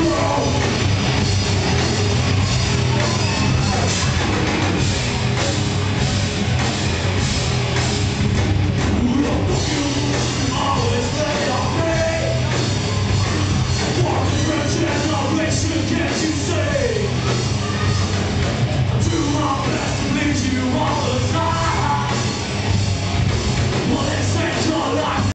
Whoa!